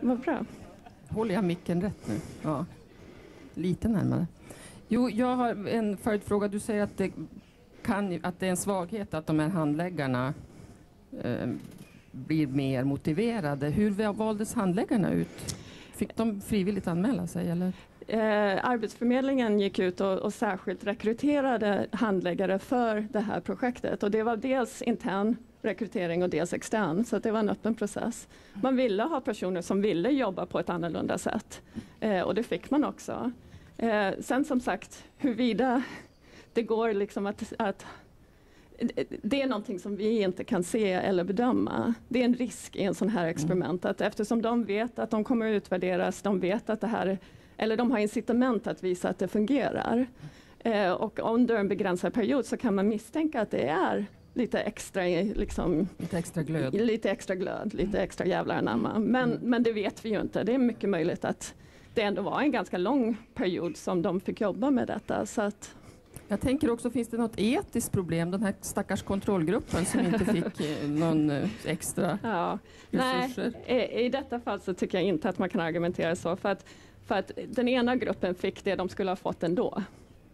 Vad bra. Håller jag micken rätt nu? Ja. Lite närmare. Jo, jag har en följdfråga. Du säger att det, kan, att det är en svaghet att de här handläggarna eh, blir mer motiverade. Hur valdes handläggarna ut? Fick de frivilligt anmäla sig? Eller? Eh, Arbetsförmedlingen gick ut och, och, särskilt rekryterade handläggare för det här projektet och det var dels intern rekrytering och dels extern, så det var en öppen process. Man ville ha personer som ville jobba på ett annorlunda sätt eh, och det fick man också. Eh, sen som sagt, huruvida det går liksom att, att det är någonting som vi inte kan se eller bedöma. Det är en risk i en sån här experiment att eftersom de vet att de kommer att utvärderas, de vet att det här, eller de har incitament att visa att det fungerar. Eh, och under en begränsad period så kan man misstänka att det är lite extra, liksom, lite extra glöd, lite extra, glöd, lite extra jävlar anamma. Men, mm. men det vet vi ju inte. Det är mycket möjligt att det ändå var en ganska lång period som de fick jobba med detta. Så att, jag tänker också, finns det något etiskt problem? Den här stackars kontrollgruppen som inte fick eh, någon eh, extra ja, resurser? Nej, i detta fall så tycker jag inte att man kan argumentera så. För att, för att den ena gruppen fick det de skulle ha fått ändå.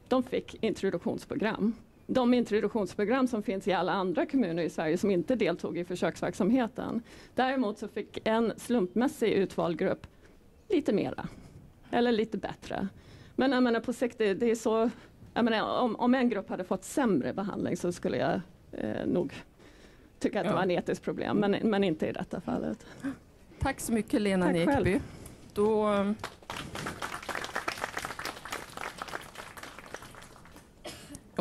De fick introduktionsprogram. De introduktionsprogram som finns i alla andra kommuner i Sverige som inte deltog i försöksverksamheten. Däremot så fick en slumpmässig utvald grupp lite mera. Eller lite bättre. Men jag menar, på sikt, det, det är så jag menar, om, om en grupp hade fått sämre behandling så skulle jag eh, nog tycka att ja. det var ett etiskt problem, men, men inte i detta fallet. Tack så mycket Lena Tack Nekby. Då,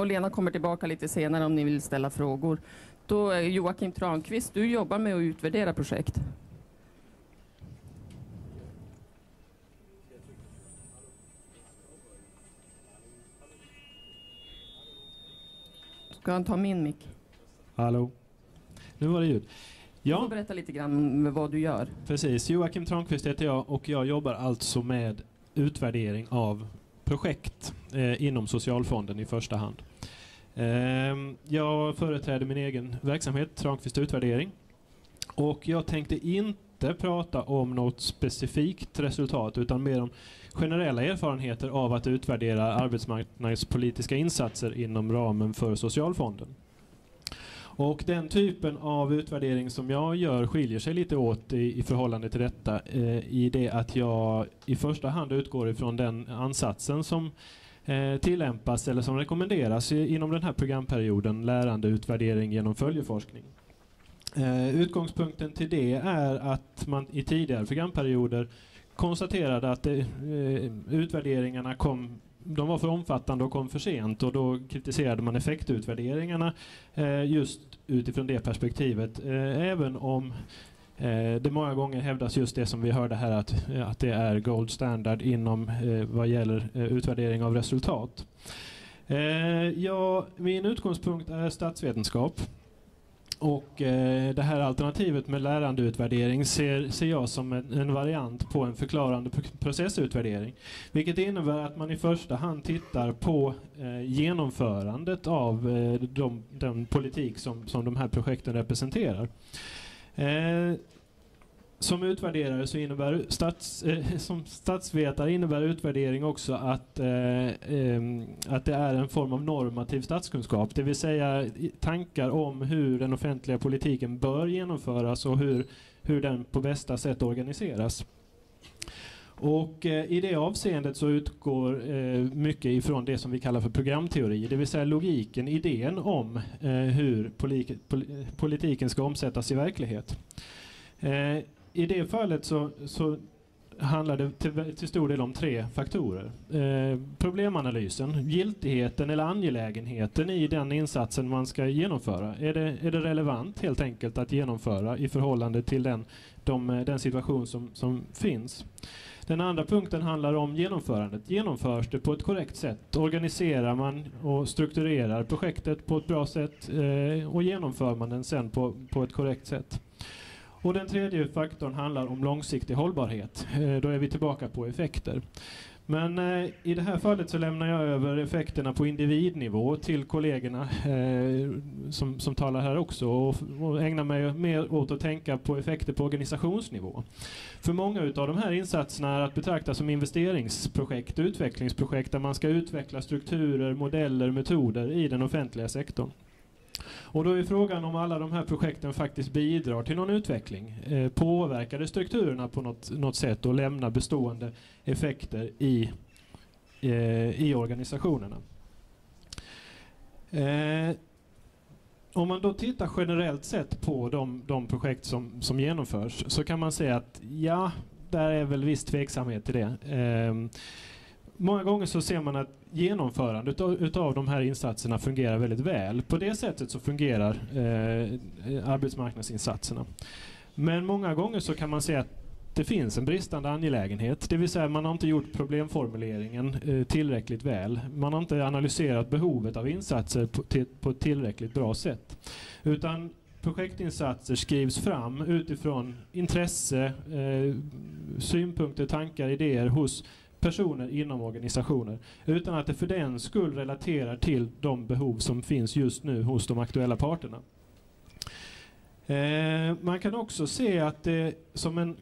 och Lena kommer tillbaka lite senare om ni vill ställa frågor. Då Joakim Tranqvist, du jobbar med att utvärdera projekt. Ska han ta min mick? Hallå? Nu var det ljud. Ja. Berätta lite grann om vad du gör. Precis. Joakim Tranqvist heter jag och jag jobbar alltså med utvärdering av projekt eh, inom Socialfonden i första hand. Ehm, jag företräder min egen verksamhet, Tranqvist Utvärdering. Och jag tänkte inte prata om något specifikt resultat utan mer om generella erfarenheter av att utvärdera arbetsmarknadspolitiska insatser inom ramen för Socialfonden. Och den typen av utvärdering som jag gör skiljer sig lite åt i, i förhållande till detta eh, i det att jag i första hand utgår ifrån den ansatsen som Eh, tillämpas eller som rekommenderas inom den här programperioden, lärande utvärdering genom följeforskning. Eh, utgångspunkten till det är att man i tidigare programperioder konstaterade att det, utvärderingarna kom de var för omfattande och kom för sent och då kritiserade man effektutvärderingarna eh, just utifrån det perspektivet. Eh, även om Eh, det många gånger hävdas just det som vi hörde här att, att det är gold standard inom eh, vad gäller eh, utvärdering av resultat. Eh, ja, min utgångspunkt är statsvetenskap. Och eh, det här alternativet med lärandeutvärdering ser, ser jag som en, en variant på en förklarande processutvärdering. Vilket innebär att man i första hand tittar på eh, genomförandet av eh, de, den politik som, som de här projekten representerar. Eh, som utvärderare så innebär stats, eh, som statsvetare innebär utvärdering också att, eh, eh, att det är en form av normativ statskunskap, det vill säga tankar om hur den offentliga politiken bör genomföras och hur, hur den på bästa sätt organiseras. Och eh, i det avseendet så utgår eh, mycket ifrån det som vi kallar för programteori, det vill säga logiken, idén om eh, hur politiken ska omsättas i verklighet. Eh, I det fallet så, så handlar det till, till, stor del om tre faktorer. Eh, problemanalysen, giltigheten eller angelägenheten i den insatsen man ska genomföra. Är det, är det relevant helt enkelt att genomföra i förhållande till den, de, eh, den situation som, som finns? Den andra punkten handlar om genomförandet. Genomförs det på ett korrekt sätt? Organiserar man och strukturerar projektet på ett bra sätt eh, och genomför man den sen på, på ett korrekt sätt? Och den tredje faktorn handlar om långsiktig hållbarhet. Eh, då är vi tillbaka på effekter. Men eh, i det här fallet så lämnar jag över effekterna på individnivå till kollegorna eh, som, som talar här också och, och ägnar mig mer åt att tänka på effekter på organisationsnivå. För många av de här insatserna är att betrakta som investeringsprojekt, utvecklingsprojekt där man ska utveckla strukturer, modeller, metoder i den offentliga sektorn. Och då är frågan om alla de här projekten faktiskt bidrar till någon utveckling. Eh, påverkar det strukturerna på något, något sätt och lämnar bestående effekter i, eh, i organisationerna. Eh, om man då tittar generellt sett på de, de projekt som, som genomförs så kan man säga att ja, där är väl viss tveksamhet till det. Eh, många gånger så ser man att genomförandet utav, utav de här insatserna fungerar väldigt väl. På det sättet så fungerar eh, arbetsmarknadsinsatserna. Men många gånger så kan man se att det finns en bristande angelägenhet. Det vill säga man har inte gjort problemformuleringen eh, tillräckligt väl. Man har inte analyserat behovet av insatser på, till, på ett tillräckligt bra sätt. Utan projektinsatser skrivs fram utifrån intresse, eh, synpunkter, tankar, idéer hos personer inom organisationer utan att det för den skull relaterar till de behov som finns just nu hos de aktuella parterna. Eh, man kan också se att det som en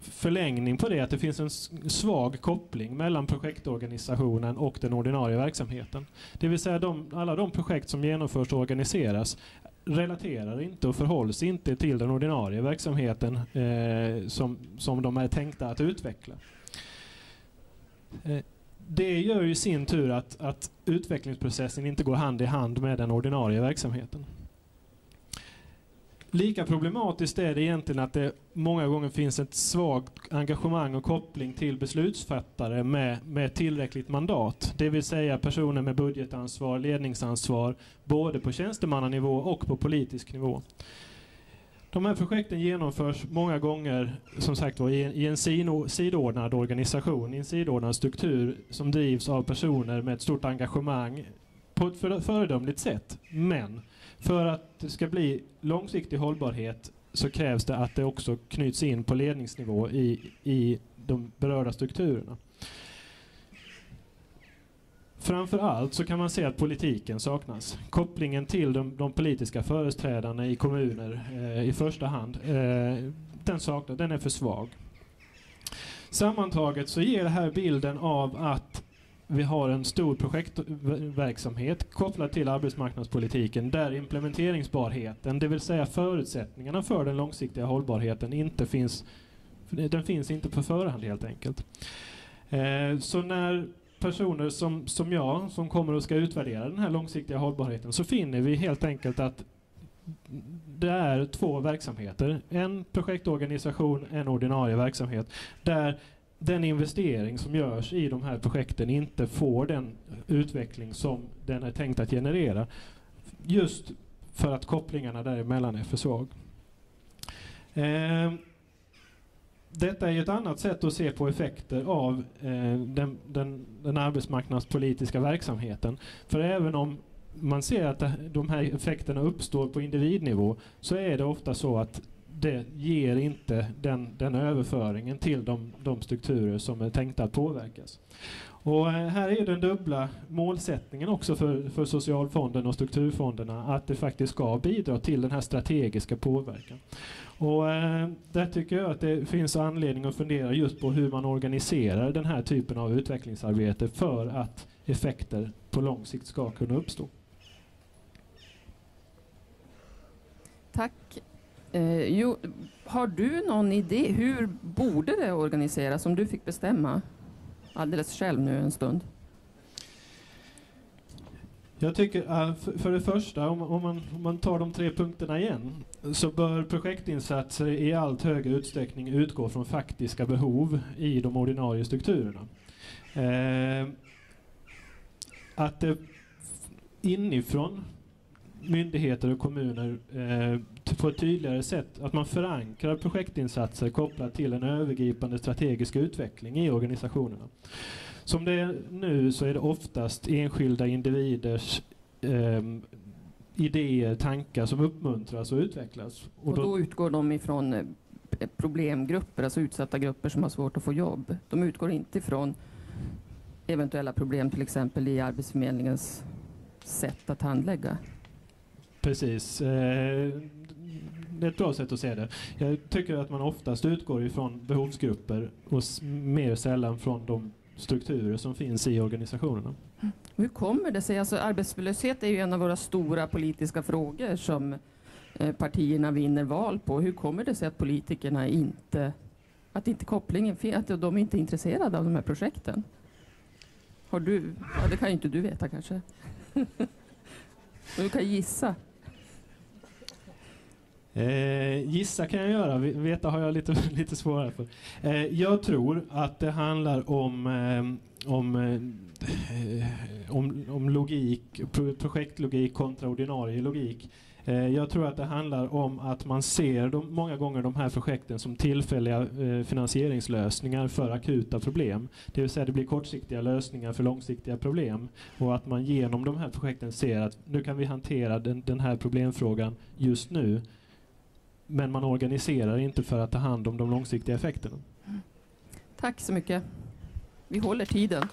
förlängning på det att det finns en svag koppling mellan projektorganisationen och den ordinarie verksamheten. Det vill säga de, alla de projekt som genomförs och organiseras relaterar inte och förhålls inte till den ordinarie verksamheten eh, som, som de är tänkta att utveckla. Eh, det gör ju i sin tur att, att utvecklingsprocessen inte går hand i hand med den ordinarie verksamheten. Lika problematiskt är det egentligen att det många gånger finns ett svagt engagemang och koppling till beslutsfattare med, med tillräckligt mandat. Det vill säga personer med budgetansvar, ledningsansvar, både på tjänstemannanivå och på politisk nivå. De här projekten genomförs många gånger som sagt var, i, en sidordnad organisation, i en sidordnad struktur som drivs av personer med ett stort engagemang på ett föredömligt sätt. Men för att det ska bli långsiktig hållbarhet så krävs det att det också knyts in på ledningsnivå i, i de berörda strukturerna. Framför allt så kan man se att politiken saknas. Kopplingen till de, de politiska företrädarna i kommuner eh, i första hand, eh, den saknas, den är för svag. Sammantaget så ger det här bilden av att vi har en stor projektverksamhet kopplad till arbetsmarknadspolitiken där implementeringsbarheten, det vill säga förutsättningarna för den långsiktiga hållbarheten, inte finns, den finns inte på förhand helt enkelt. Eh, så när personer som, som jag, som kommer och ska utvärdera den här långsiktiga hållbarheten, så finner vi helt enkelt att det är två verksamheter. En projektorganisation, en ordinarie verksamhet. Där den investering som görs i de här projekten inte får den utveckling som den är tänkt att generera. Just för att kopplingarna däremellan är för svag. Eh, detta är ju ett annat sätt att se på effekter av eh, den, den, den, arbetsmarknadspolitiska verksamheten. För även om man ser att de här effekterna uppstår på individnivå så är det ofta så att det ger inte den, den överföringen till de, de strukturer som är tänkta att påverkas. Och eh, här är den dubbla målsättningen också för, för socialfonden och strukturfonderna att det faktiskt ska bidra till den här strategiska påverkan. Och eh, där tycker jag att det finns anledning att fundera just på hur man organiserar den här typen av utvecklingsarbete för att effekter på lång sikt ska kunna uppstå. Tack. Eh, jo, har du någon idé? Hur borde det organiseras om du fick bestämma alldeles själv nu en stund? Jag tycker för det första, om, om, man, om man tar de tre punkterna igen, så bör projektinsatser i allt högre utsträckning utgå från faktiska behov i de ordinarie strukturerna. Eh, att det inifrån myndigheter och kommuner eh, på ett tydligare sätt, att man förankrar projektinsatser kopplat till en övergripande strategisk utveckling i organisationerna. Som det är nu så är det oftast enskilda individers eh, idéer, tankar som uppmuntras och utvecklas. Och då utgår de ifrån eh, problemgrupper, alltså utsatta grupper som har svårt att få jobb. De utgår inte ifrån eventuella problem till exempel i Arbetsförmedlingens sätt att handlägga. Precis. Det är ett bra sätt att se det. Jag tycker att man oftast utgår ifrån behovsgrupper och mer sällan från de strukturer som finns i organisationerna. Mm. Hur kommer det sig? Alltså, arbetslöshet är ju en av våra stora politiska frågor som eh, partierna vinner val på. Hur kommer det sig att politikerna inte, att inte kopplingen finns, att de inte är intresserade av de här projekten? Har du, ja, det kan ju inte du veta kanske. du kan gissa. Eh, gissa kan jag göra, veta har jag lite, lite svårare för. Eh, jag tror att det handlar om, eh, om, eh, om, om logik, projektlogik kontra ordinarie logik. Eh, jag tror att det handlar om att man ser de, många gånger de här projekten som tillfälliga eh, finansieringslösningar för akuta problem. Det vill säga det blir kortsiktiga lösningar för långsiktiga problem. Och att man genom de här projekten ser att nu kan vi hantera den, den här problemfrågan just nu men man organiserar inte för att ta hand om de långsiktiga effekterna. Tack så mycket. Vi håller tiden.